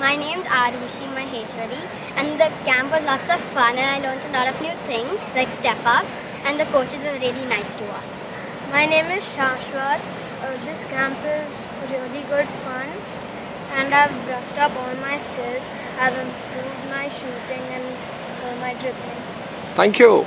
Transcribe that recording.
My name is Arushi Maheshwari and the camp was lots of fun and I learned a lot of new things like step-ups and the coaches were really nice to us. My name is Shashwat. Uh, this camp is really good fun and I've brushed up all my skills. I've improved my shooting and uh, my dribbling. Thank you.